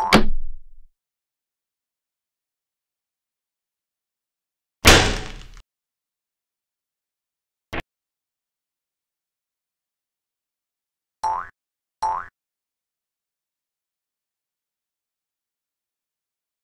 you